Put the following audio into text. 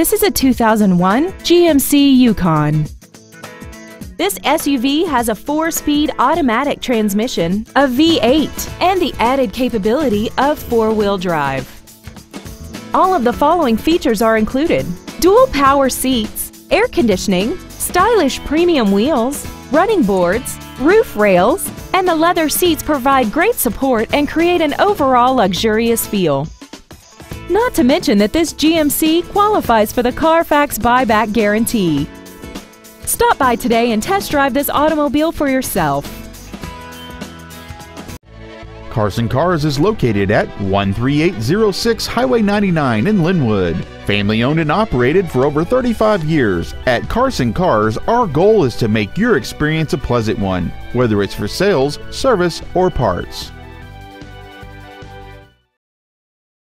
This is a 2001 GMC Yukon. This SUV has a four-speed automatic transmission, a V8, and the added capability of four-wheel drive. All of the following features are included. Dual power seats, air conditioning, stylish premium wheels, running boards, roof rails, and the leather seats provide great support and create an overall luxurious feel. Not to mention that this GMC qualifies for the Carfax buyback guarantee. Stop by today and test drive this automobile for yourself. Carson Cars is located at 13806 Highway 99 in Lynnwood. Family owned and operated for over 35 years, at Carson Cars, our goal is to make your experience a pleasant one, whether it's for sales, service, or parts.